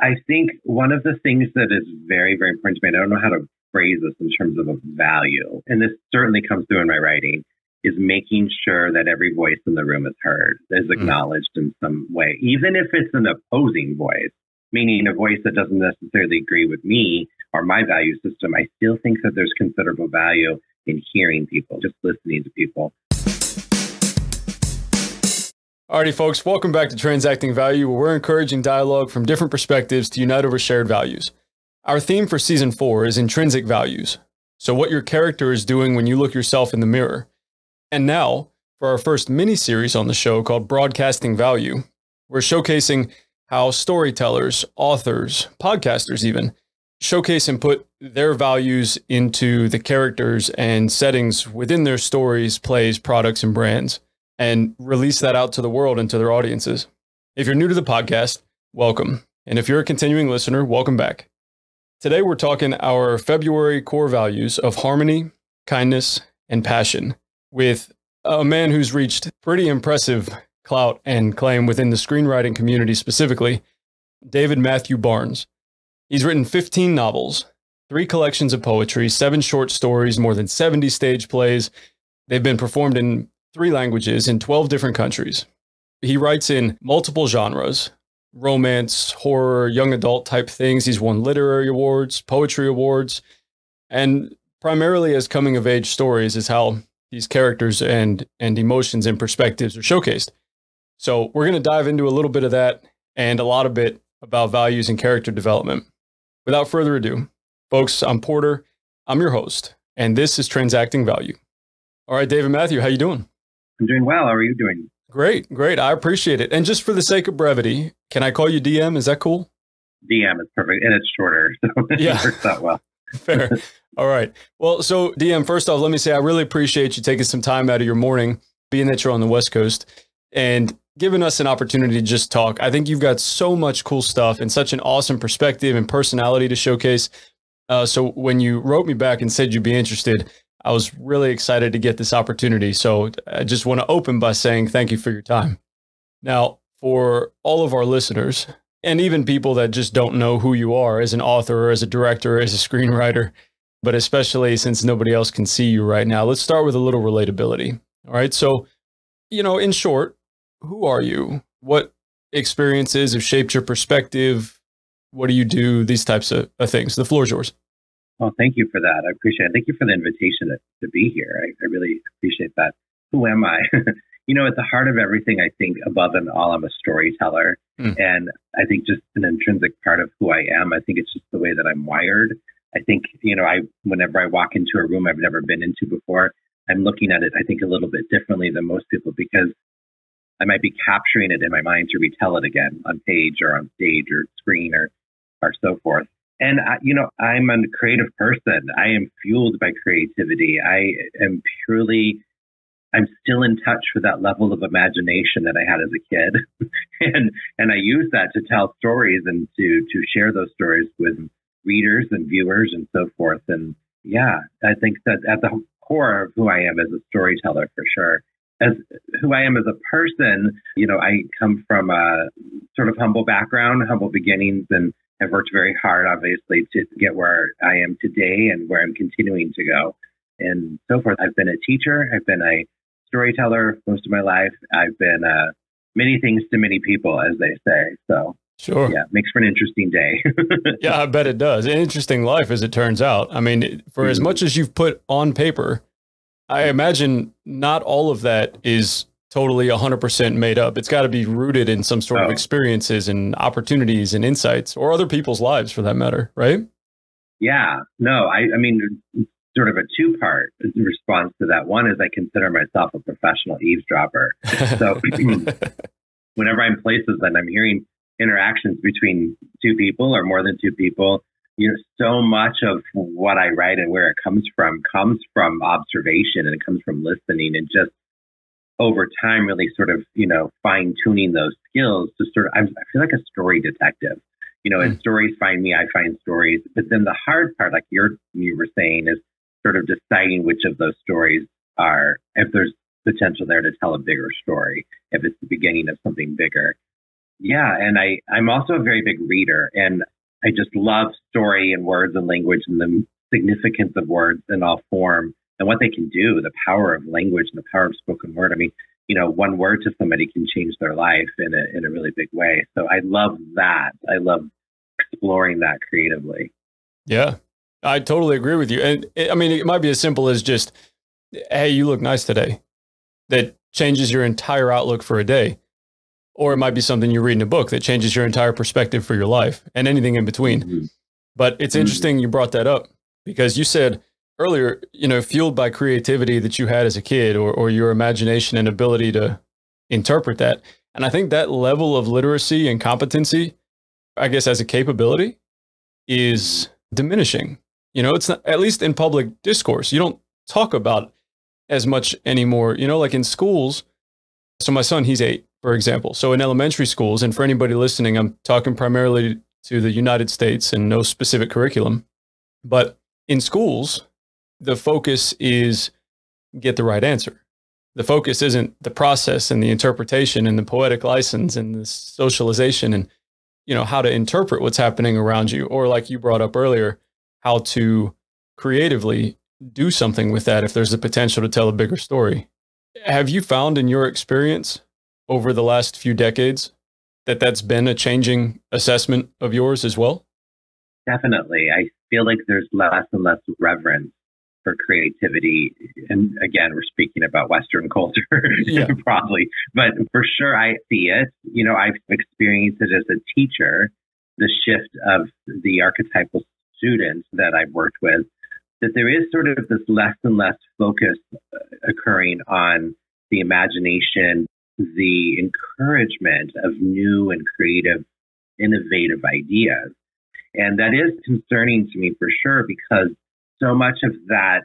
I think one of the things that is very, very important to me, and I don't know how to phrase this in terms of a value, and this certainly comes through in my writing, is making sure that every voice in the room is heard, is mm. acknowledged mm. in some way, even if it's an opposing voice, meaning a voice that doesn't necessarily agree with me or my value system. I still think that there's considerable value in hearing people, just listening to people. Alrighty, folks, welcome back to Transacting Value, where we're encouraging dialogue from different perspectives to unite over shared values. Our theme for season four is intrinsic values. So, what your character is doing when you look yourself in the mirror. And now, for our first mini series on the show called Broadcasting Value, we're showcasing how storytellers, authors, podcasters even showcase and put their values into the characters and settings within their stories, plays, products, and brands and release that out to the world and to their audiences. If you're new to the podcast, welcome. And if you're a continuing listener, welcome back. Today, we're talking our February core values of harmony, kindness, and passion with a man who's reached pretty impressive clout and claim within the screenwriting community specifically, David Matthew Barnes. He's written 15 novels, three collections of poetry, seven short stories, more than 70 stage plays. They've been performed in three languages in 12 different countries. He writes in multiple genres romance, horror, young adult type things. He's won literary awards, poetry awards, and primarily as coming of age stories is how these characters and and emotions and perspectives are showcased. So we're going to dive into a little bit of that and a lot of bit about values and character development. Without further ado, folks, I'm Porter. I'm your host, and this is Transacting Value. All right, David Matthew, how you doing? I'm doing well. How are you doing? Great, great. I appreciate it. And just for the sake of brevity, can I call you DM? Is that cool? DM is perfect, and it's shorter, so yeah. it works out well. Fair. All right. Well, so DM, first off, let me say I really appreciate you taking some time out of your morning, being that you're on the West Coast, and giving us an opportunity to just talk. I think you've got so much cool stuff and such an awesome perspective and personality to showcase. Uh, so when you wrote me back and said you'd be interested, I was really excited to get this opportunity. So uh, I just want to open by saying thank you for your time. Now, for all of our listeners, and even people that just don't know who you are as an author, or as a director, or as a screenwriter, but especially since nobody else can see you right now, let's start with a little relatability. All right. So, you know, in short, who are you? What experiences have shaped your perspective? What do you do? These types of, of things. The floor is yours. Well, thank you for that. I appreciate it. Thank you for the invitation to, to be here. I, I really appreciate that. Who am I? you know, at the heart of everything, I think above and all, I'm a storyteller. Mm. And I think just an intrinsic part of who I am. I think it's just the way that I'm wired. I think, you know, I, whenever I walk into a room I've never been into before, I'm looking at it, I think, a little bit differently than most people because I might be capturing it in my mind to retell it again on page or on stage or screen or, or so forth. And I, you know, I'm a creative person. I am fueled by creativity. I am purely, I'm still in touch with that level of imagination that I had as a kid, and and I use that to tell stories and to to share those stories with readers and viewers and so forth. And yeah, I think that at the core of who I am as a storyteller, for sure. As who I am as a person, you know, I come from a sort of humble background, humble beginnings, and I've worked very hard, obviously, to get where I am today and where I'm continuing to go and so forth. I've been a teacher. I've been a storyteller most of my life. I've been uh, many things to many people, as they say. So, sure. Yeah, makes for an interesting day. yeah, I bet it does. An interesting life, as it turns out. I mean, for mm-hmm. as much as you've put on paper, I imagine not all of that is totally 100% made up. It's got to be rooted in some sort oh. of experiences and opportunities and insights or other people's lives for that matter, right? Yeah. No, I, I mean, sort of a two part response to that. One is I consider myself a professional eavesdropper. So whenever I'm places and I'm hearing interactions between two people or more than two people, you know, so much of what I write and where it comes from comes from observation and it comes from listening and just over time really sort of you know fine tuning those skills to sort of I'm, i feel like a story detective. You know mm. and stories find me i find stories. But then the hard part like you're you were saying is sort of deciding which of those stories are if there's potential there to tell a bigger story if it's the beginning of something bigger. Yeah, and I I'm also a very big reader, and I just love story and words and language and the significance of words in all form and what they can do, the power of language and the power of spoken word. I mean, you know, one word to somebody can change their life in a in a really big way. So I love that. I love exploring that creatively. Yeah, I totally agree with you. And I mean, it might be as simple as just, "Hey, you look nice today." That changes your entire outlook for a day. Or it might be something you read in a book that changes your entire perspective for your life and anything in between. Mm-hmm. But it's mm-hmm. interesting you brought that up because you said earlier, you know, fueled by creativity that you had as a kid or, or your imagination and ability to interpret that. And I think that level of literacy and competency, I guess, as a capability is diminishing. You know, it's not, at least in public discourse, you don't talk about as much anymore. You know, like in schools. So my son, he's eight, for example. So in elementary schools, and for anybody listening, I'm talking primarily to the United States and no specific curriculum. But in schools, the focus is get the right answer. The focus isn't the process and the interpretation and the poetic license and the socialization and you know how to interpret what's happening around you or like you brought up earlier how to creatively do something with that if there's a potential to tell a bigger story. Have you found in your experience over the last few decades that that's been a changing assessment of yours as well? Definitely. I feel like there's less and less reverence for creativity. And again, we're speaking about Western culture yeah. probably, but for sure I see it. You know, I've experienced it as a teacher, the shift of the archetypal students that I've worked with, that there is sort of this less and less focus uh, occurring on the imagination, the encouragement of new and creative, innovative ideas. And that is concerning to me for sure because so much of that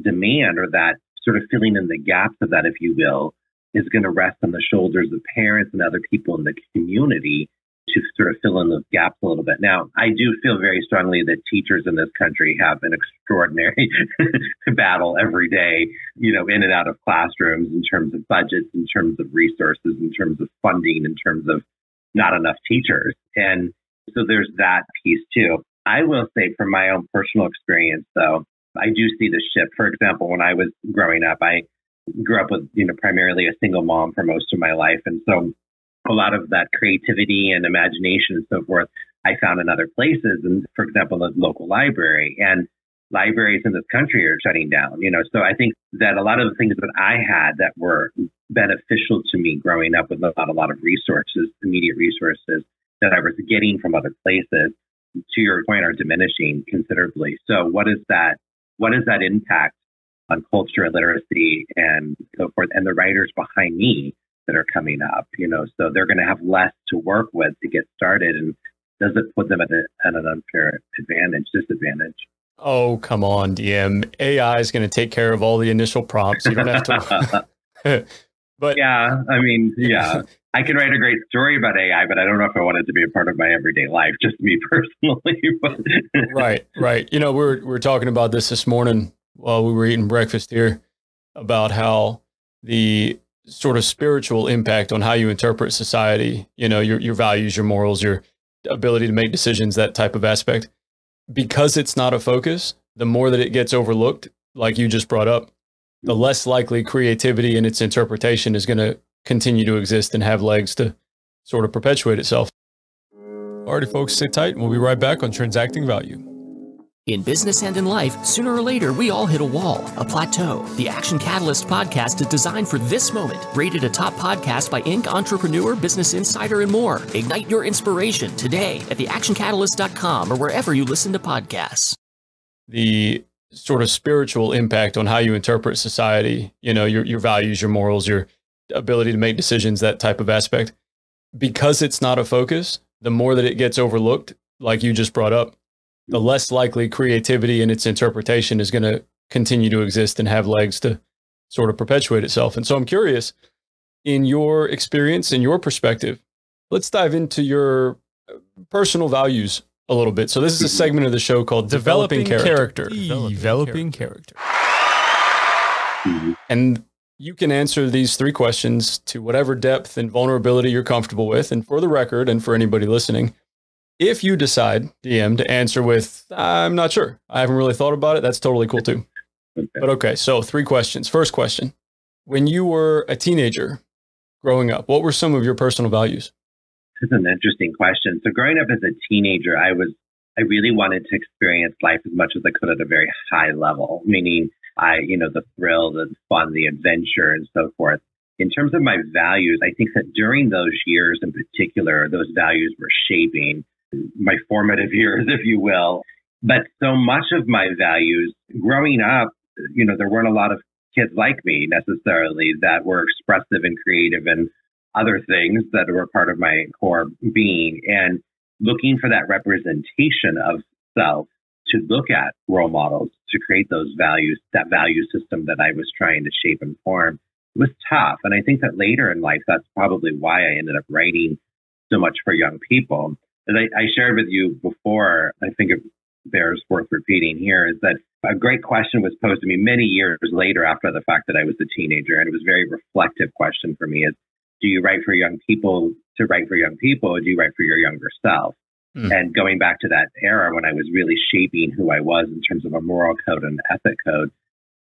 demand or that sort of filling in the gaps of that, if you will, is going to rest on the shoulders of parents and other people in the community to sort of fill in those gaps a little bit. Now, I do feel very strongly that teachers in this country have an extraordinary battle every day, you know, in and out of classrooms in terms of budgets, in terms of resources, in terms of funding, in terms of not enough teachers. And so there's that piece too. I will say from my own personal experience, though, I do see the shift. For example, when I was growing up, I grew up with, you know, primarily a single mom for most of my life. And so a lot of that creativity and imagination and so forth, I found in other places. And for example, the local library and libraries in this country are shutting down, you know. So I think that a lot of the things that I had that were beneficial to me growing up with not a lot of resources, immediate resources that I was getting from other places, to your point, are diminishing considerably. So what is that? What is that impact on culture and literacy and so forth? And the writers behind me that are coming up, you know, so they're going to have less to work with to get started. And does it put them at, a, at an unfair advantage, disadvantage? Oh, come on, DM. AI is going to take care of all the initial prompts. You don't have to. but yeah, I mean, yeah, I can write a great story about AI, but I don't know if I want it to be a part of my everyday life, just me personally. right, right. You know, we we're, we we're talking about this this morning while we were eating breakfast here about how the sort of spiritual impact on how you interpret society, you know, your, your values, your morals, your ability to make decisions, that type of aspect. Because it's not a focus, the more that it gets overlooked, like you just brought up, the less likely creativity in its interpretation is going to continue to exist and have legs to sort of perpetuate itself. Alrighty, folks, sit tight and we'll be right back on Transacting Value. In business and in life, sooner or later, we all hit a wall, a plateau. The Action Catalyst podcast is designed for this moment, rated a top podcast by Inc., Entrepreneur, Business Insider, and more. Ignite your inspiration today at theactioncatalyst.com or wherever you listen to podcasts. The sort of spiritual impact on how you interpret society, you know, your, your values, your morals, your ability to make decisions, that type of aspect. Because it's not a focus, the more that it gets overlooked, like you just brought up, the less likely creativity in its interpretation is going to continue to exist and have legs to sort of perpetuate itself. And so I'm curious, in your experience, in your perspective, let's dive into your personal values a little bit. So this is a segment of the show called Developing, Developing Character. Character. Developing, Developing character. Mm-hmm. And You can answer these three questions to whatever depth and vulnerability you're comfortable with. And for the record, and for anybody listening, if you decide, DM, to answer with, I'm not sure, I haven't really thought about it, that's totally cool too. Okay. But okay, so three questions. First question When you were a teenager growing up, what were some of your personal values? This is an interesting question. So, growing up as a teenager, I was I really wanted to experience life as much as I could at a very high level, meaning I, you know, the thrill, the fun, the adventure, and so forth. In terms of my values, I think that during those years in particular, those values were shaping my formative years, if you will. But so much of my values growing up, you know, there weren't a lot of kids like me necessarily that were expressive and creative and other things that were part of my core being. And looking for that representation of self to look at role models to create those values, that value system that I was trying to shape and form was tough. And I think that later in life, that's probably why I ended up writing so much for young people. As I, I shared with you before, I think it bears worth repeating here is that a great question was posed to me many years later after the fact that I was a teenager. And it was a very reflective question for me is, do you write for young people to write for young people or do you write for your younger self? Mm. And going back to that era when I was really shaping who I was in terms of a moral code and ethic code,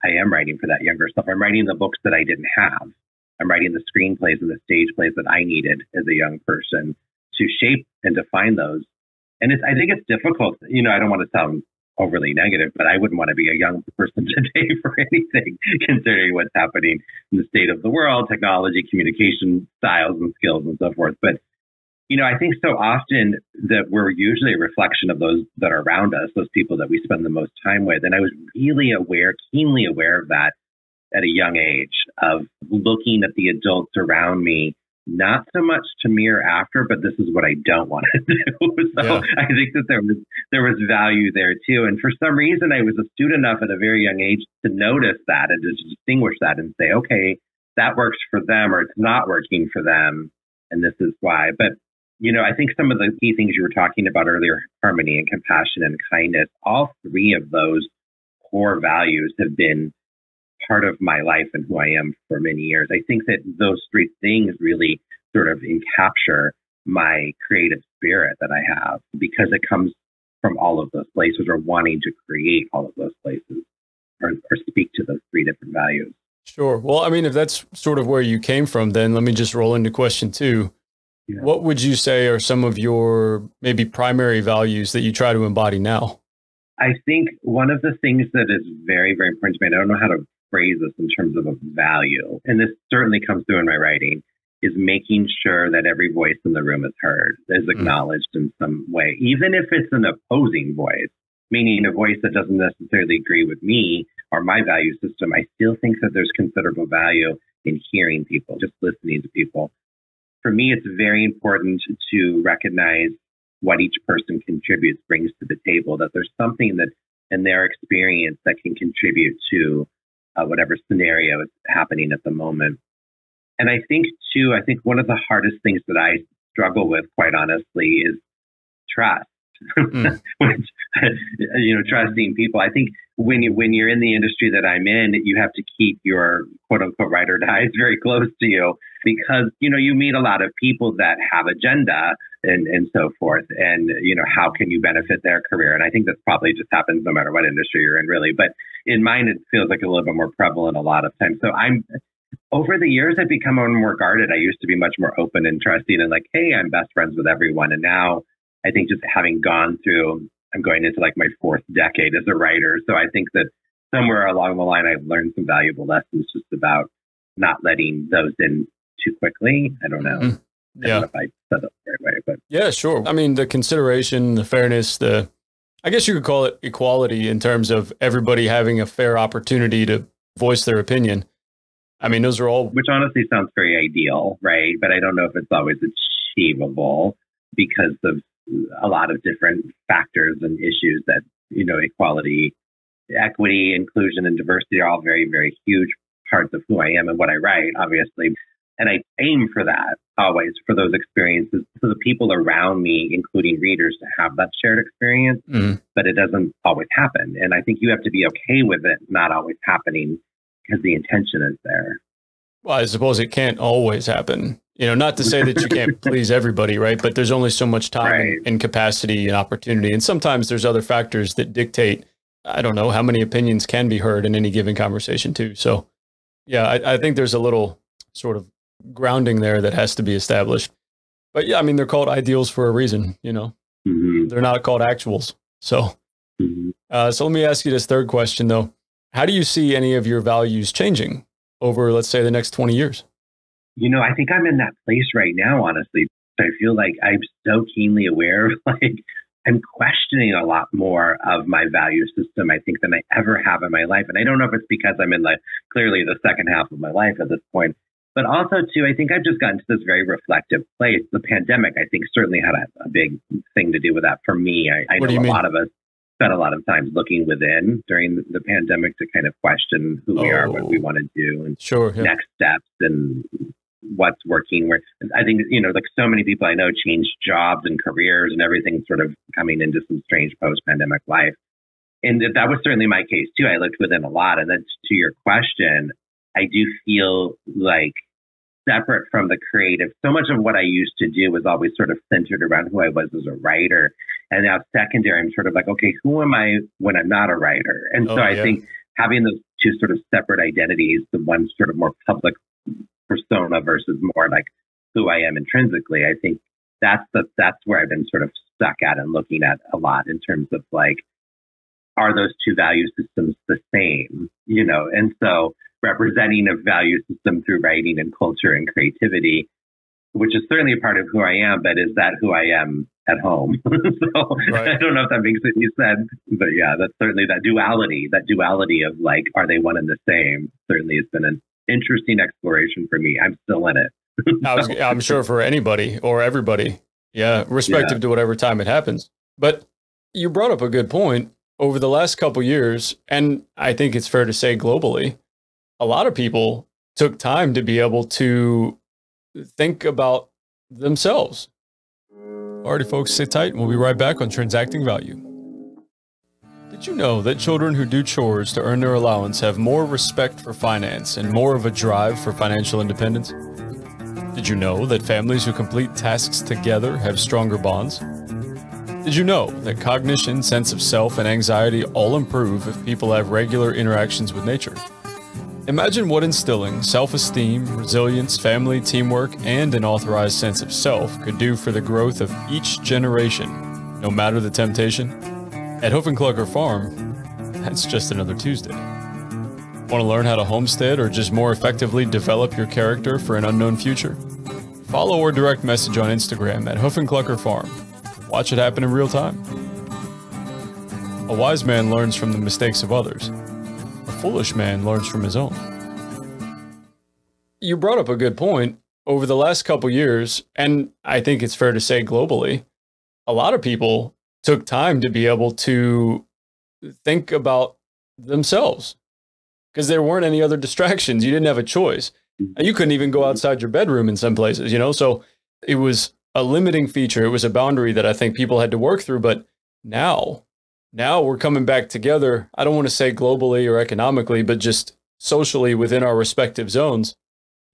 I am writing for that younger self. I'm writing the books that I didn't have. I'm writing the screenplays and the stage plays that I needed as a young person to shape and define those. And it's, I think it's difficult. You know, I don't want to sound overly negative, but I wouldn't want to be a young person today for anything, considering what's happening in the state of the world, technology, communication styles and skills and so forth. But you know, I think so often that we're usually a reflection of those that are around us, those people that we spend the most time with. And I was really aware, keenly aware of that at a young age of looking at the adults around me, not so much to mirror after, but this is what I don't want to do. so yeah. I think that there was there was value there too. And for some reason I was astute enough at a very young age to notice that and to distinguish that and say, okay, that works for them or it's not working for them. And this is why. But you know, I think some of the key things you were talking about earlier, harmony and compassion and kindness, all three of those core values have been part of my life and who I am for many years. I think that those three things really sort of encapture my creative spirit that I have because it comes from all of those places or wanting to create all of those places or, or speak to those three different values. Sure. Well, I mean, if that's sort of where you came from, then let me just roll into question two. Yeah. What would you say are some of your maybe primary values that you try to embody now? I think one of the things that is very, very important to me, I don't know how to phrase this in terms of a value, and this certainly comes through in my writing, is making sure that every voice in the room is heard, is mm. acknowledged mm. in some way, even if it's an opposing voice, meaning a voice that doesn't necessarily agree with me or my value system. I still think that there's considerable value in hearing people, just listening to people for me, it's very important to recognize what each person contributes, brings to the table, that there's something that in their experience that can contribute to uh, whatever scenario is happening at the moment. And I think, too, I think one of the hardest things that I struggle with, quite honestly, is trust. Mm. Which, you know, trusting people. I think when you when you're in the industry that I'm in, you have to keep your quote unquote ride or dies very close to you because you know you meet a lot of people that have agenda and and so forth, and you know how can you benefit their career? And I think this probably just happens no matter what industry you're in, really. But in mine, it feels like a little bit more prevalent a lot of times. So I'm over the years, I've become more guarded. I used to be much more open and trusting and like, hey, I'm best friends with everyone, and now I think just having gone through I'm going into like my fourth decade as a writer. So I think that somewhere along the line, I've learned some valuable lessons just about not letting those in too quickly. I don't know. Mm, yeah. I if I said that the right way, but yeah, sure. I mean, the consideration, the fairness, the, I guess you could call it equality in terms of everybody having a fair opportunity to voice their opinion. I mean, those are all, which honestly sounds very ideal, right? But I don't know if it's always achievable because of a lot of different factors and issues that, you know, equality, equity, inclusion, and diversity are all very, very huge parts of who I am and what I write, obviously. And I aim for that always, for those experiences, for the people around me, including readers, to have that shared experience. Mm. But it doesn't always happen. And I think you have to be okay with it not always happening because the intention is there. Well, I suppose it can't always happen. You know, not to say that you can't please everybody, right? But there's only so much time right. and, capacity and opportunity. And sometimes there's other factors that dictate, I don't know, how many opinions can be heard in any given conversation, too. So, yeah, I, I think there's a little sort of grounding there that has to be established. But yeah, I mean, they're called ideals for a reason, you know, mm-hmm. they're not called actuals. So, mm-hmm. uh, so let me ask you this third question, though. How do you see any of your values changing over, let's say, the next 20 years? You know, I think I'm in that place right now, honestly. I feel like I'm so keenly aware of like, I'm questioning a lot more of my value system, I think, than I ever have in my life. And I don't know if it's because I'm in like clearly the second half of my life at this point, but also too, I think I've just gotten to this very reflective place. The pandemic, I think, certainly had a, a big thing to do with that for me. I, I know a mean? lot of us spent a lot of time looking within during the pandemic to kind of question who we are, what we oh. want to do, and sure, yeah. next steps and what's working. Where I think you know, like so many people I know changed jobs and careers and everything, sort of coming into some strange post-pandemic life. And that was certainly my case too. I looked within a lot. And then to your question, I do feel like separate from the creative. So much of what I used to do was always sort of centered around who I was as a writer. And now secondary, I'm sort of like, okay, who am I when I'm not a writer? And oh, so I yeah. think having those two sort of separate identities, the one sort of more public persona versus more like who I am intrinsically, I think that's the that's where I've been sort of stuck at and looking at a lot in terms of like, are those two value systems the same? You know, and so representing a value system through writing and culture and creativity, which is certainly a part of who I am, but is that who I am at home? so right. I don't know if that makes any sense, but yeah, that's certainly that duality, that duality of like, are they one and the same? Certainly has been an interesting exploration for me. I'm still in it. Was, I'm sure for anybody or everybody. Yeah, respective yeah. to whatever time it happens. But you brought up a good point over the last couple years, and I think it's fair to say globally, a lot of people took time to be able to think about themselves. Alrighty, folks, sit tight and we'll be right back on Transacting Value. Did you know that children who do chores to earn their allowance have more respect for finance and more of a drive for financial independence? Did you know that families who complete tasks together have stronger bonds? Did you know that cognition, sense of self, and anxiety all improve if people have regular interactions with nature? Imagine what instilling self esteem, resilience, family, teamwork, and an authorized sense of self could do for the growth of each generation, no matter the temptation. At Hoof and Clucker Farm, that's just another Tuesday. Want to learn how to homestead or just more effectively develop your character for an unknown future? Follow or direct message on Instagram at Hoof and Clucker Farm. Watch it happen in real time. A wise man learns from the mistakes of others foolish man learns from his own. You brought up a good point. Over the last couple years, and I think it's fair to say globally, a lot of people took time to be able to think about themselves because there weren't any other distractions. You didn't have a choice. You couldn't even go outside your bedroom in some places, you know? So it was a limiting feature. It was a boundary that I think people had to work through. But now now we're coming back together. I don't want to say globally or economically, but just socially within our respective zones.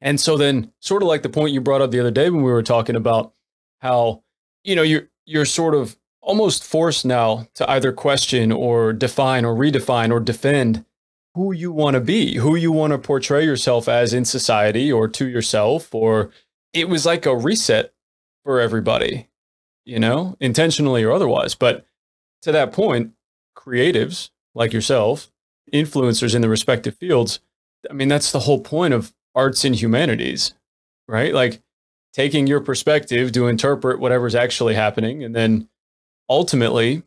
And so then sort of like the point you brought up the other day when we were talking about how, you know, you're you're sort of almost forced now to either question or define or redefine or defend who you want to be, who you want to portray yourself as in society or to yourself or it was like a reset for everybody, you know, intentionally or otherwise. But to that point, creatives like yourself, influencers in the respective fields, I mean, that's the whole point of arts and humanities, right? Like taking your perspective to interpret whatever's actually happening. And then ultimately,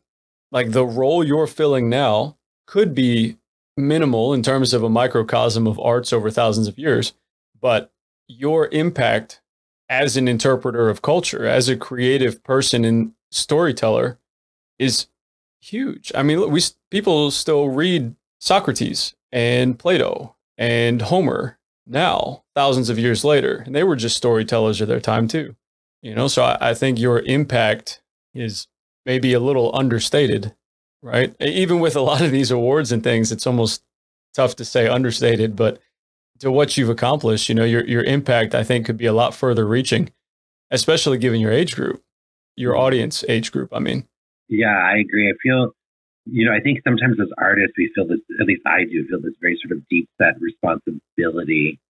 like the role you're filling now could be minimal in terms of a microcosm of arts over thousands of years, but your impact as an interpreter of culture, as a creative person and storyteller, is huge. I mean, we people still read Socrates and Plato and Homer now, thousands of years later, and they were just storytellers of their time too. You know, so I, I think your impact is maybe a little understated, right? Even with a lot of these awards and things, it's almost tough to say understated, but to what you've accomplished, you know, your your impact I think could be a lot further reaching, especially given your age group, your audience age group. I mean. Yeah, I agree. I feel, you know, I think sometimes as artists we feel this, at least I do feel this very sort of deep set responsibility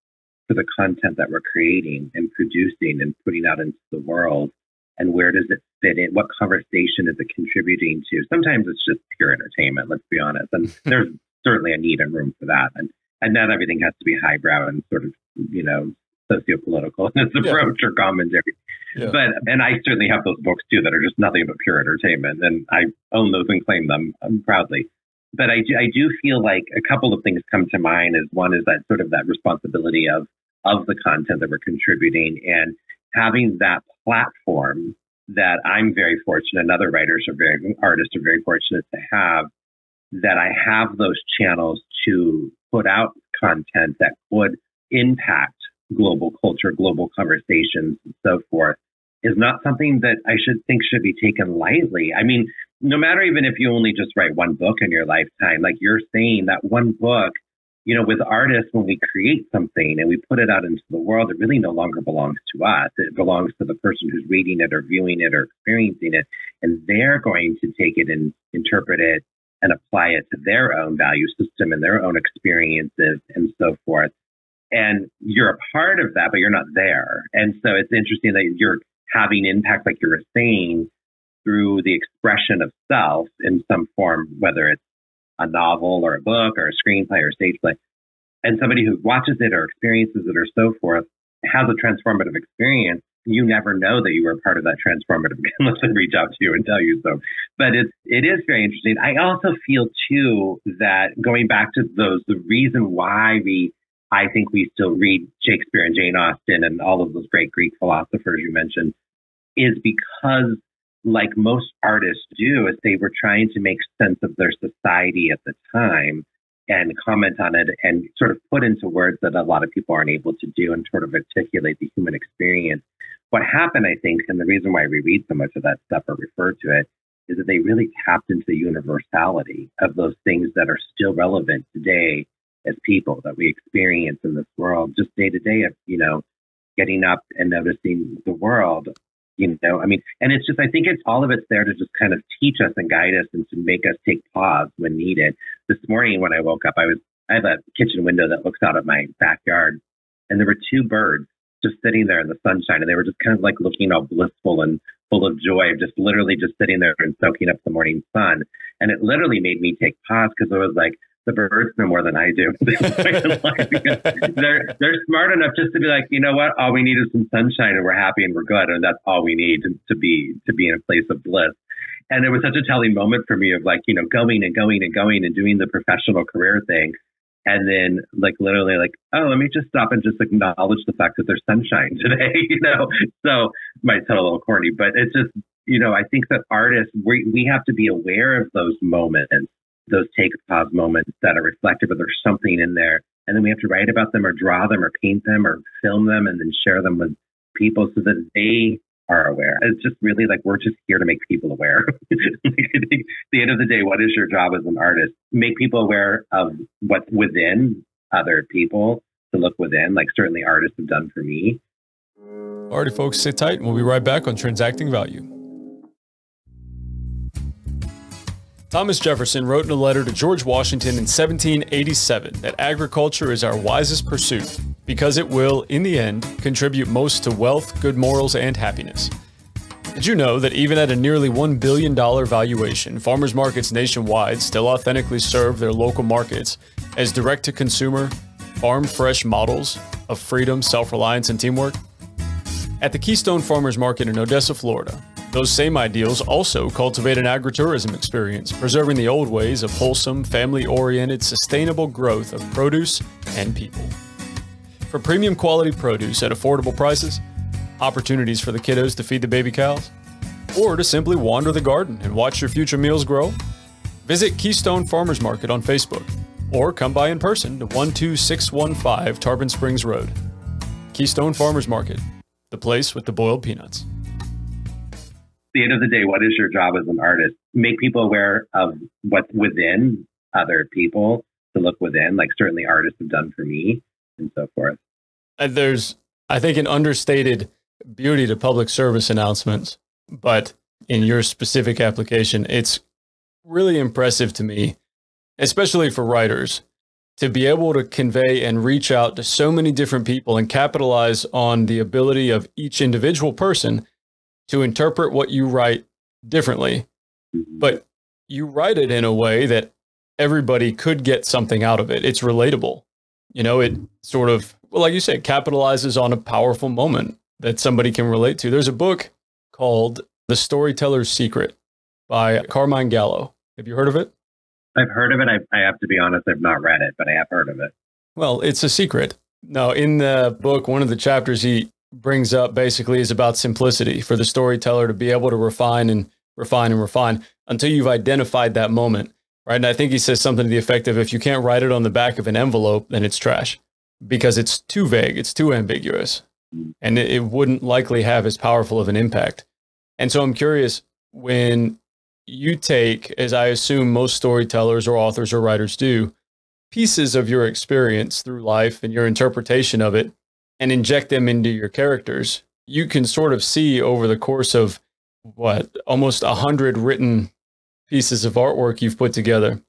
for the content that we're creating and producing and putting out into the world and where does it fit in? What conversation is it contributing to? Sometimes it's just pure entertainment, let's be honest. And there's certainly a need and room for that. And and not everything has to be highbrow and sort of, you know, sociopolitical in its yeah. approach or commentary. Yeah. But and I certainly have those books too that are just nothing but pure entertainment, and I own those and claim them um, proudly. But I do, I do feel like a couple of things come to mind. Is one is that sort of that responsibility of of the content that we're contributing and having that platform that I'm very fortunate and other writers are very artists are very fortunate to have that I have those channels to put out content that would impact global culture, global conversations, and so forth is not something that I should think should be taken lightly. I mean, no matter even if you only just write one book in your lifetime, like you're saying that one book you know, with artists, when we create something and we put it out into the world, it really no longer belongs to us. It belongs to the person who's reading it or viewing it or experiencing it. And they're going to take it and interpret it and apply it to their own value system and their own experiences and so forth. And you're a part of that, but you're not there. And so it's interesting that you're having impact, like you were saying, through the expression of self in some form, whether it's a novel or a book or a screenplay or a stage play, and somebody who watches it or experiences it or so forth has a transformative experience, you never know that you were part of that transformative unless they reach out to you and tell you so. But it's it is very interesting. I also feel too that going back to those, the reason why we I think we still read Shakespeare and Jane Austen and all of those great Greek philosophers you mentioned is because like most artists do, is they were trying to make sense of their society at the time and comment on it and sort of put into words that a lot of people aren't able to do and sort of articulate the human experience. What happened, I think, and the reason why we read so much of that stuff or refer to it, is that they really tapped into the universality of those things that are still relevant today as people that we experience in this world, just day to day of, you know, getting up and noticing the world you know i mean and it's just i think it's all of it's there to just kind of teach us and guide us and to make us take pause when needed. This morning when i woke up i was i have a kitchen window that looks out of my backyard and there were two birds just sitting there in the sunshine and they were just kind of like looking all blissful and full of joy just literally just sitting there and soaking up the morning sun. And it literally made me take pause because it was like the birds know more than I do. they're they're smart enough just to be like, you know what? All we need is some sunshine, and we're happy and we're good, and that's all we need to, to be to be in a place of bliss. And it was such a telling moment for me of like, you know, going and going and going and doing the professional career thing. And then like literally like, oh, let me just stop and just acknowledge the fact that there's sunshine today, you know? So might sound a little corny, but it's just, you know, I think that artists, we, we have to be aware of those moments those take pause moments that are reflective of there's something in there. And then we have to write about them or draw them or paint them or film them and then share them with people so that they are aware. It's just really like we're just here to make people aware. at the end of the day, what is your job as an artist? Make people aware of what's within other people to look within, like certainly artists have done for me. Alrighty, folks, sit tight and we'll be right back on Transacting Value. Thomas Jefferson wrote in a letter to George Washington in 1787 that agriculture is our wisest pursuit because it will, in the end, contribute most to wealth, good morals, and happiness. Did you know that even at a nearly $1 billion valuation, farmers markets nationwide still authentically serve their local markets as direct to consumer, farm fresh models of freedom, self reliance, and teamwork? At the Keystone Farmers Market in Odessa, Florida, those same ideals also cultivate an agritourism experience, preserving the old ways of wholesome, family oriented, sustainable growth of produce and people. For premium quality produce at affordable prices, opportunities for the kiddos to feed the baby cows, or to simply wander the garden and watch your future meals grow, visit Keystone Farmers Market on Facebook or come by in person to 12615 Tarpon Springs Road. Keystone Farmers Market, the place with the boiled peanuts the end of the day, what is your job as an artist? Make people aware of what's within other people to look within, like certainly artists have done for me. and so forth. And there's, I think, an understated beauty to public service announcements, but in your specific application, it's really impressive to me, especially for writers, to be able to convey and reach out to so many different people and capitalize on the ability of each individual person to interpret what you write differently. Mm-hmm. But you write it in a way that everybody could get something out of it. It's relatable. You know, it sort of, well, like you said, capitalizes on a powerful moment that somebody can relate to. There's a book called The Storyteller's Secret by Carmine Gallo. Have you heard of it? I've heard of it. I, I have to be honest, I've not read it, but I have heard of it. Well, it's a secret. No, in the book, one of the chapters he brings up basically is about simplicity for the storyteller to be able to refine and refine and refine until you've identified that moment, right? And I think he says something to the effect of if you can't write it on the back of an envelope, then it's trash because it's too vague, it's too ambiguous, and it, wouldn't likely have as powerful of an impact. And so I'm curious when you take, as I assume most storytellers or authors or writers do, pieces of your experience through life and your interpretation of it and inject them into your characters, you can sort of see over the course of what almost a hundred written pieces of artwork you've put together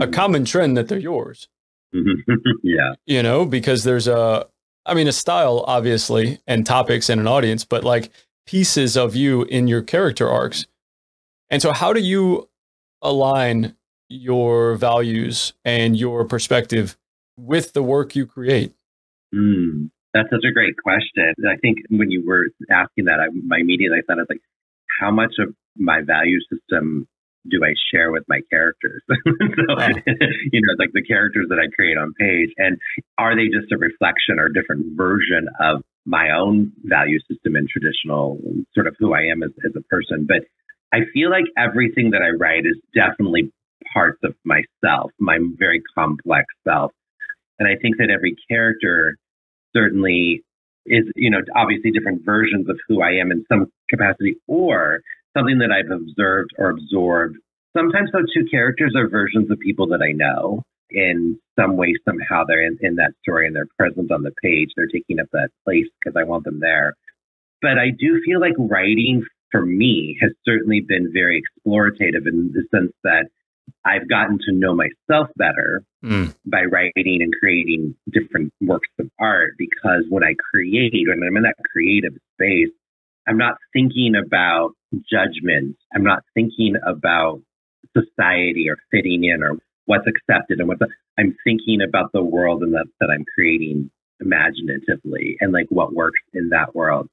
a Mhm. common trend that they're yours. Yeah. you know because there's a i mean a style obviously and topics and an audience but like pieces of you in your character arcs. And so how do you align your values and your perspective with the work you create? Mm, that's such a great question. I think when you were asking that, I, my immediately thought of like, how much of my value system do I share with my characters? so, Wow. you know, like the characters that I create on page, and are they just a reflection or a different version of my own value system and traditional sort of who I am as, as a person? But I feel like everything that I write is definitely parts of myself, my very complex self. And I think that every character certainly is, you know, obviously different versions of who I am in some capacity or something that I've observed or absorbed. Sometimes those two characters are versions of people that I know in some way, somehow they're in, in that story and they're present on the page. They're taking up that place because I want them there. But I do feel like writing for me has certainly been very explorative in the sense that I've gotten to know myself better Mm. by writing and creating different works of art because when I create, when I'm in that creative space, I'm not thinking about judgment. I'm not thinking about society or fitting in or what's accepted and what's I'm thinking about the world and that, that I'm creating imaginatively and like what works in that world.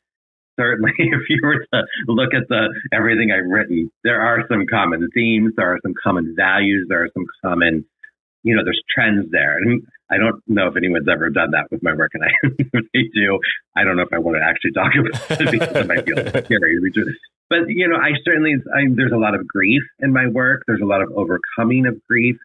Certainly, if you were to look at the everything I've written, there are some common themes, there are some common values, there are some common you know, there's trends there. And I don't know if anyone's ever done that with my work. And I, if they do, I don't know if I want to actually talk about it because it might be a little scary to be doing. But, you know, I certainly, I, there's a lot of grief in my work. There's a lot of overcoming of grief.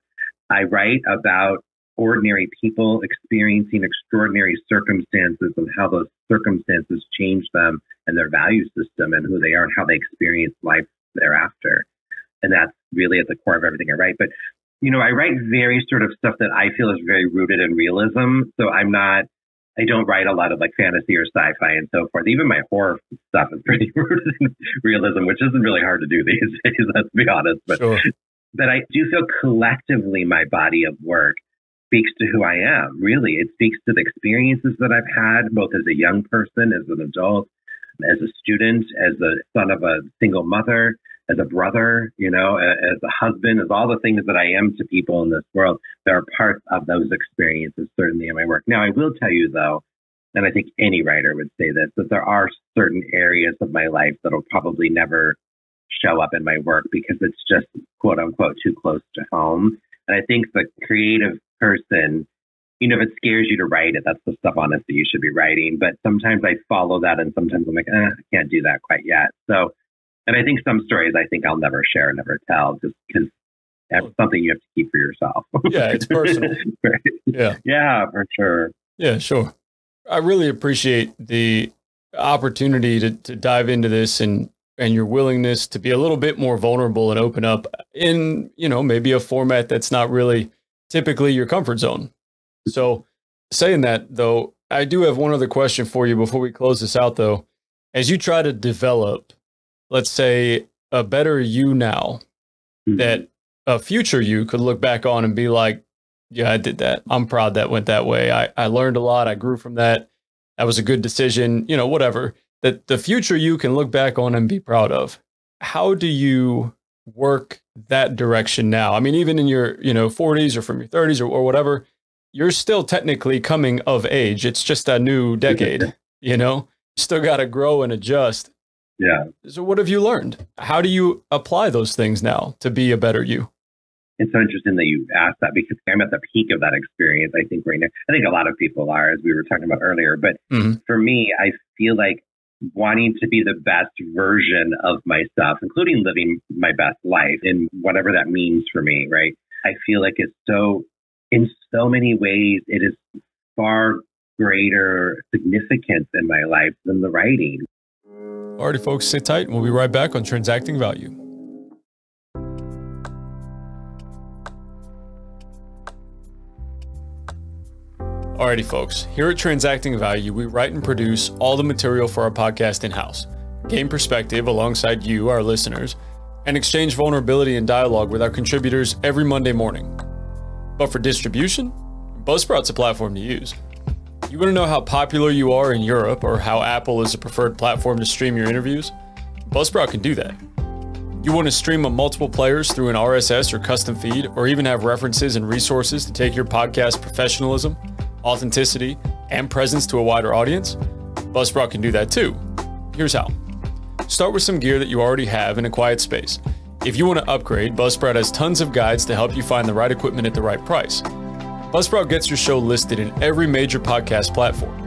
I write about ordinary people experiencing extraordinary circumstances and how those circumstances change them and their value system and who they are and how they experience life thereafter. And that's really at the core of everything I write. But you know, I write very sort of stuff that I feel is very rooted in realism. So I'm not, I don't write a lot of like fantasy or sci-fi and so forth. Even my horror stuff is pretty rooted in realism, which isn't really hard to do these days, let's be honest. But, sure. but I do feel collectively my body of work speaks to who I am. Really, it speaks to the experiences that I've had, both as a young person, as an adult, as a student, as the son of a single mother, as a brother, you know, as a husband, as all the things that I am to people in this world. There are parts of those experiences certainly in my work. Now, I will tell you though, and I think any writer would say this, that there are certain areas of my life that'll probably never show up in my work because it's just quote unquote too close to home. And I think the creative person, you know, if it scares you to write it, that's the stuff honestly that you should be writing. But sometimes I follow that and sometimes I'm like, eh, I can't do that quite yet. So and I think some stories I think I'll never share, never tell, just because that's something you have to keep for yourself. Yeah, it's personal. Right. Yeah. Yeah, for sure. Yeah, sure. I really appreciate the opportunity to, to dive into this and and your willingness to be a little bit more vulnerable and open up in, you know, maybe a format that's not really typically your comfort zone. So saying that though, I do have one other question for you before we close this out though. As you try to develop, let's say, a better you now mm-hmm. that a future you could look back on and be like, yeah, I did that. I'm proud that went that way. I, I learned a lot. I grew from that. That was a good decision, you know, whatever. That the future you can look back on and be proud of. How do you work that direction now? I mean, even in your, you know, 40s or from your 30s or, or whatever, you're still technically coming of age. It's just a new decade, you know? Still got to grow and adjust. Yeah. So what have you learned? How do you apply those things now to be a better you? It's so interesting that you asked that because I'm at the peak of that experience, I think, right now. I think a lot of people are, as we were talking about earlier. But mm-hmm. for me, I feel like wanting to be the best version of myself, including living my best life in whatever that means for me, right? I feel like it's so, in so many ways, it is far greater significance in my life than the writing. Alrighty, folks, sit tight and we'll be right back on Transacting Value. Alrighty, folks, here at Transacting Value, we write and produce all the material for our podcast in house, gain perspective alongside you, our listeners, and exchange vulnerability and dialogue with our contributors every Monday morning. But for distribution, Buzzsprout's a platform to use. You want to know how popular you are in Europe or how Apple is a preferred platform to stream your interviews? Buzzsprout can do that. You want to stream a multiple players through an RSS or custom feed, or even have references and resources to take your podcast professionalism authenticity, and presence to a wider audience? Buzzsprout can do that too. Here's how. Start with some gear that you already have in a quiet space. If you want to upgrade, Buzzsprout has tons of guides to help you find the right equipment at the right price. Buzzsprout gets your show listed in every major podcast platform.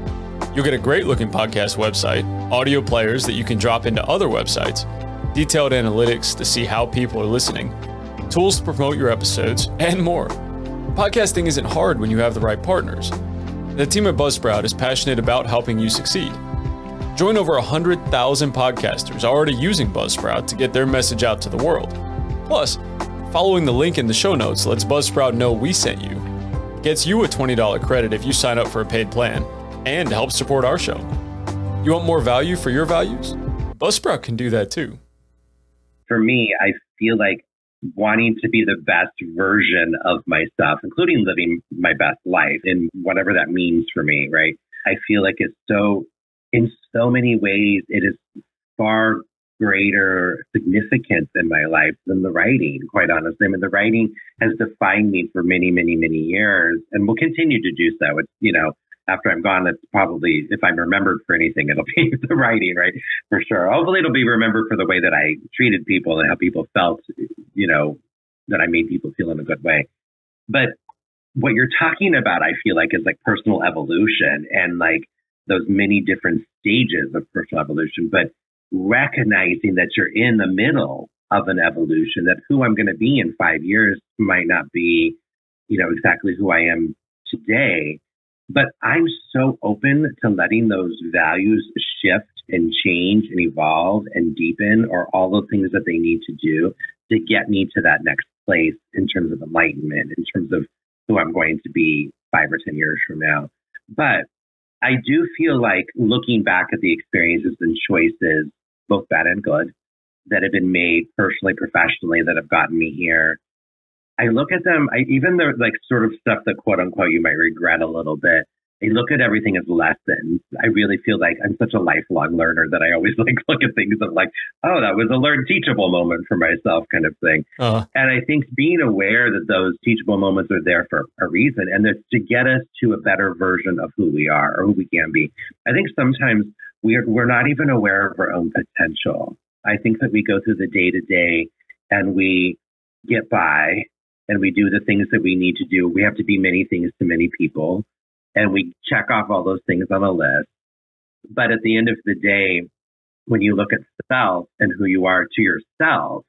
You'll get a great looking podcast website, audio players that you can drop into other websites, detailed analytics to see how people are listening, tools to promote your episodes, and more. Podcasting isn't hard when you have the right partners. The team at Buzzsprout is passionate about helping you succeed. Join over 100,000 podcasters already using Buzzsprout to get their message out to the world. Plus, following the link in the show notes lets Buzzsprout know we sent you. Gets you a $20 credit if you sign up for a paid plan and helps support our show. You want more value for your values? Buzzsprout can do that too. For me, I feel like wanting to be the best version of myself, including living my best life in whatever that means for me, right? I feel like it's so, in so many ways, it is far greater significance in my life than the writing, quite honestly. I mean, the writing has defined me for many, many, many years and will continue to do so. It's, you know, after I'm gone, it's probably, if I'm remembered for anything, it'll be the writing, right? For sure. Hopefully, it'll be remembered for the way that I treated people and how people felt, you know, that I made people feel in a good way. But what you're talking about, I feel like, is like personal evolution and like those many different stages of personal evolution, but recognizing that you're in the middle of an evolution, that who I'm going to be in five years might not be, you know, exactly who I am today. But I'm so open to letting those values shift and change and evolve and deepen or all the things that they need to do to get me to that next place in terms of enlightenment, in terms of who I'm going to be five or 10 years from now. But I do feel like looking back at the experiences and choices, both bad and good, that have been made personally, professionally, that have gotten me here, I look at them, I, even the like sort of stuff that quote unquote you might regret a little bit. I look at everything as lessons. I really feel like I'm such a lifelong learner that I always like look at things of like, oh, that was a learn teachable moment for myself kind of thing. Uh-huh. And I think being aware that those teachable moments are there for a reason and it's to get us to a better version of who we are or who we can be. I think sometimes we're, we're not even aware of our own potential. I think that we go through the day to day and we get by and we do the things that we need to do. We have to be many things to many people and we check off all those things on a list. But at the end of the day, when you look at self and who you are to yourself,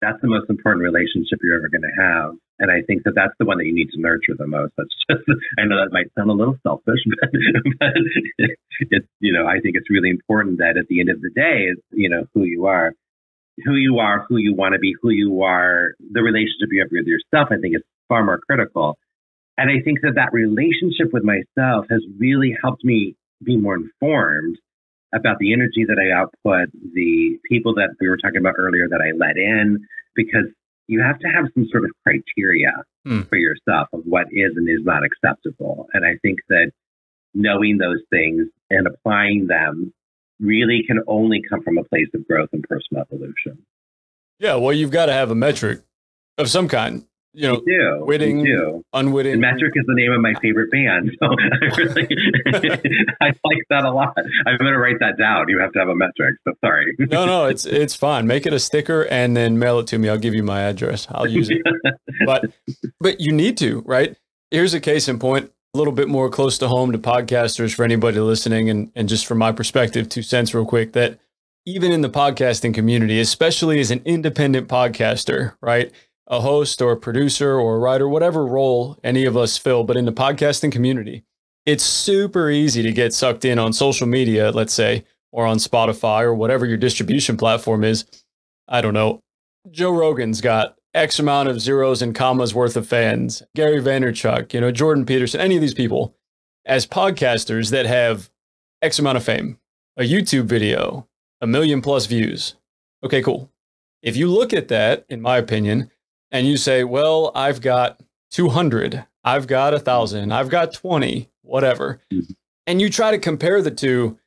that's the most important relationship you're ever going to have. And I think that that's the one that you need to nurture the most. That's just, I know that might sound a little selfish, but, but it's, you know, I think it's really important that at the end of the day, you know, who you are who you are, who you want to be, who you are, the relationship you have with yourself, I think is far more critical. And I think that that relationship with myself has really helped me be more informed about the energy that I output, the people that we were talking about earlier that I let in, because you have to have some sort of criteria mm. for yourself of what is and is not acceptable. And I think that knowing those things and applying them really can only come from a place of growth and personal evolution. Yeah, well, you've got to have a metric of some kind you know, do. witting, do. unwitting. And Metric is the name of my favorite band. So I really, I like that a lot. I'm going to write that down. You have to have a metric. So sorry. no, no, it's it's fine. Make it a sticker and then mail it to me. I'll give you my address. I'll use it. but but you need to, right? Here's a case in point. A little bit more close to home to podcasters for anybody listening, and and just from my perspective, two cents real quick that even in the podcasting community, especially as an independent podcaster, right? a host or a producer or a writer, whatever role any of us fill, but in the podcasting community, it's super easy to get sucked in on social media, let's say, or on Spotify or whatever your distribution platform is. I don't know. Joe Rogan's got X amount of zeros and commas worth of fans. Gary Vaynerchuk, you know, Jordan Peterson, any of these people as podcasters that have X amount of fame, a YouTube video, a million plus views. Okay, cool. If you look at that, in my opinion, and you say, well, I've got 200, I've got a thousand, I've got 20, whatever. Mm-hmm. And you try to compare the two,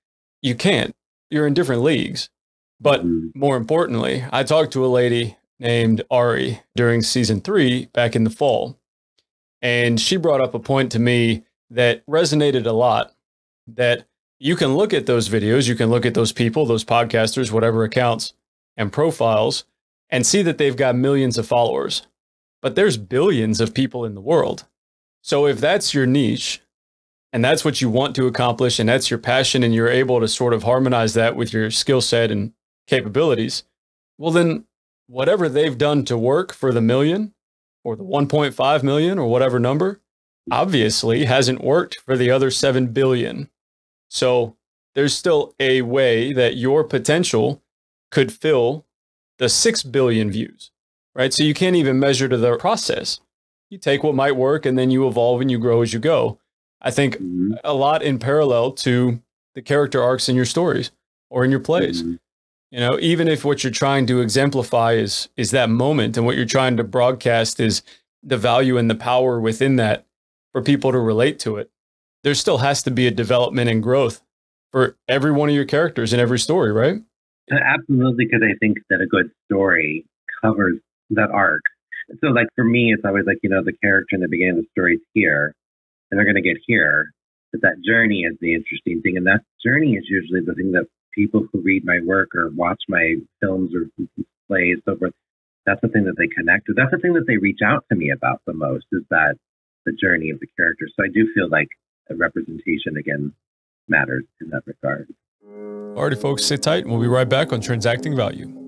you can't. You're in different leagues. But mm-hmm. more importantly, I talked to a lady named Ari during season three back in the fall. And she brought up a point to me that resonated a lot that you can look at those videos, you can look at those people, those podcasters, whatever accounts and profiles, and see that they've got millions of followers. But there's billions of people in the world. So if that's your niche and that's what you want to accomplish and that's your passion and you're able to sort of harmonize that with your skill set and capabilities, well, then whatever they've done to work for the million or the 1.5 million or whatever number obviously hasn't worked for the other 7 billion. So there's still a way that your potential could fill the 6 billion views, right? So you can't even measure to the process. You take what might work and then you evolve and you grow as you go. I think mm-hmm. a lot in parallel to the character arcs in your stories or in your plays. Mm-hmm. You know, even if what you're trying to exemplify is is that moment and what you're trying to broadcast is the value and the power within that for people to relate to it, there still has to be a development and growth for every one of your characters in every story, right? Absolutely, because I think that a good story covers that arc. So, like for me, it's always like you know the character in the beginning of the story is here, and they're going to get here, but that journey is the interesting thing, and that journey is usually the thing that people who read my work or watch my films or plays, so forth, that's the thing that they connect with. That's the thing that they reach out to me about the most is that the journey of the character. So I do feel like a representation again matters in that regard. Alrighty, folks, sit tight and we'll be right back on Transacting Value.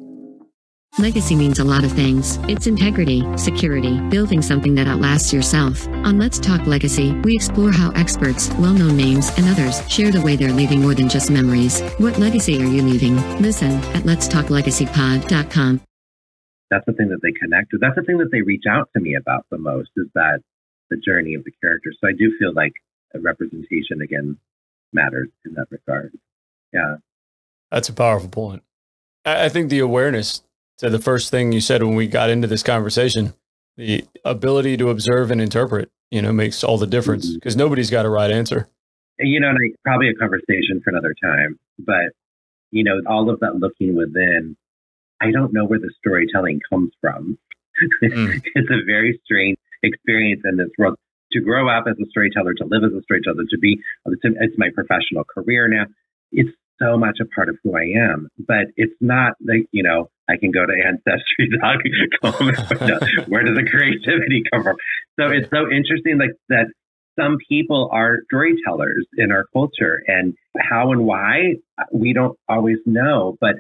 Legacy means a lot of things. It's integrity, security, building something that outlasts yourself. On Let's Talk Legacy, we explore how experts, well known names, and others share the way they're leaving more than just memories. What legacy are you leaving? Listen at letstalklegacypod.com. That's the thing that they connect with. That's the thing that they reach out to me about the most is that the journey of the character. So I do feel like a representation, again, matters in that regard. Yeah. That's a powerful point. I think the awareness to the first thing you said when we got into this conversation, the ability to observe and interpret, you know, makes all the difference because mm-hmm. nobody's got a right answer. You know, like, probably a conversation for another time, but you know, all of that looking within, I don't know where the storytelling comes from. Mm. it's a very strange experience in this world to grow up as a storyteller, to live as a storyteller, to be, it's my professional career now. It's so much a part of who I am. But it's not like, you know, I can go to ancestry.com. where does the creativity come from? So it's so interesting like that some people are storytellers in our culture and how and why we don't always know, but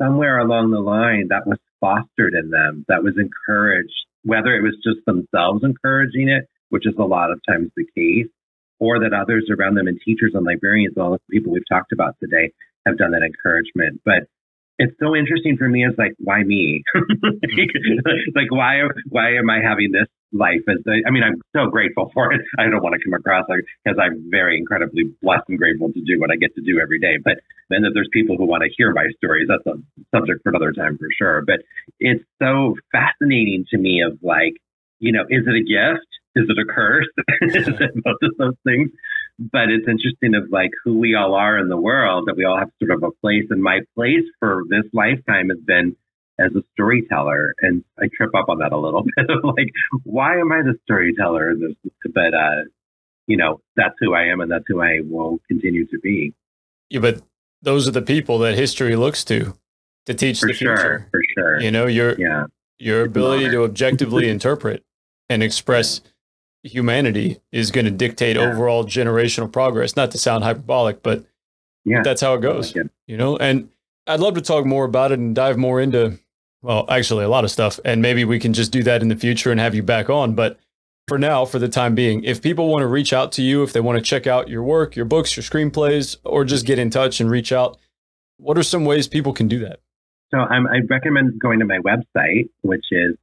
somewhere along the line that was fostered in them, that was encouraged, whether it was just themselves encouraging it, which is a lot of times the case, or that others around them and teachers and librarians, all the people we've talked about today, have done that encouragement. But it's so interesting for me. It's like, why me? like, why why am I having this life as I mean, I'm so grateful for it. I don't want to come across like because I'm very incredibly blessed and grateful to do what I get to do every day. But then that there's people who want to hear my stories, that's a subject for another time for sure. But it's so fascinating to me of like, you know, is it a gift? Is it a curse? is it both of those things? But it's interesting of like who we all are in the world that we all have sort of a place. And my place for this lifetime has been as a storyteller. And I trip up on that a little bit of like, why am I the storyteller in this? But, uh, you know, that's who I am and that's who I will continue to be. Yeah, but those are the people that history looks to to teach for the sure, future. For sure. You know, your yeah. your ability to objectively interpret and express humanity is going to dictate Yeah. overall generational progress. Not to sound hyperbolic, but Yeah. that's how it goes. like it. You know, and I'd love to talk more about it and dive more into well, actually a lot of stuff and maybe we can just do that in the future and have you back on, but for now, for the time being, if people want to reach out to you, if they want to check out your work, your books, your screenplays, or just get in touch and reach out, what are some ways people can do that? So um, I recommend going to my website, which is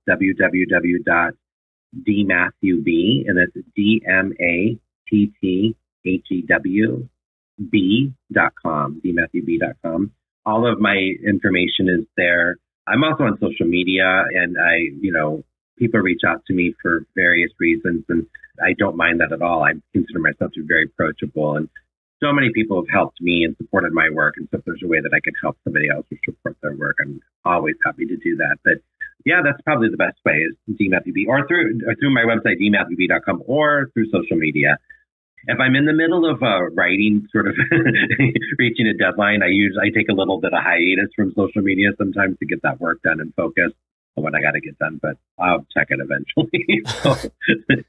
www.dmatthewb, and that's D M A T T H E W B dot com, dmatthewb dot com. All of my information is there. I'm also on social media, and I, you know, people reach out to me for various reasons, and I don't mind that at all. I consider myself to be very approachable, and so many people have helped me and supported my work. And so if there's a way that I can help somebody else or support their work, I'm always happy to do that. But yeah, that's probably the best way is dmatthewb or through or through my website, dmatthewb.com or through social media. If I'm in the middle of uh, writing, sort of reaching a deadline, I use I take a little bit of hiatus from social media sometimes to get that work done and focus on what I got to get done. But I'll check it eventually.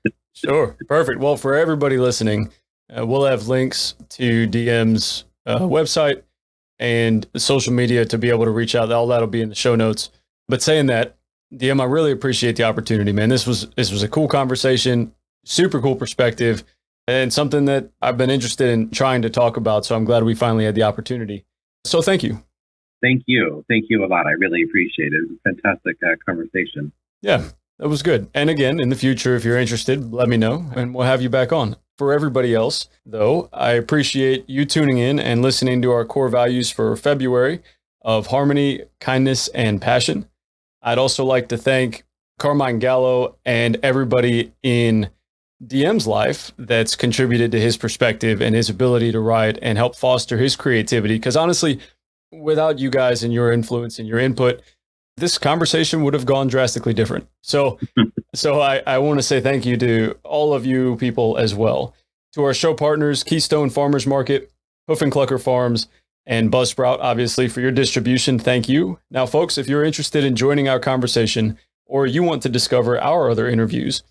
Sure. Perfect. Well, for everybody listening, uh, we'll have links to DM's uh, website and social media to be able to reach out. All that'll be in the show notes. But saying that, DM, I really appreciate the opportunity, man. This was this was a cool conversation, super cool perspective, and something that I've been interested in trying to talk about. So I'm glad we finally had the opportunity. So thank you. thank you, thank you a lot. I really appreciate it. It was a fantastic uh, conversation. Yeah, that was good. And again, in the future, if you're interested, let me know and we'll have you back on. For everybody else, though, I appreciate you tuning in and listening to our core values for February of harmony, kindness, and passion. I'd also like to thank Carmine Gallo and everybody in DM's life that's contributed to his perspective and his ability to write and help foster his creativity. Because honestly, without you guys and your influence and your input, this conversation would have gone drastically different. So, so I, I want to say thank you to all of you people as well. To our show partners, Keystone Farmers Market, Hoof and Clucker Farms, and Buzzsprout, obviously, for your distribution. Thank you. Now, folks, if you're interested in joining our conversation or you want to discover our other interviews,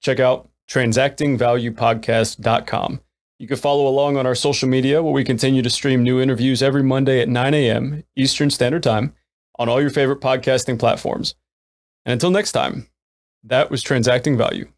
check out transactingvaluepodcast.com. You can follow along on our social media where we continue to stream new interviews every Monday at 9 a.m. Eastern Standard Time on all your favorite podcasting platforms. And until next time, that was Transacting Value.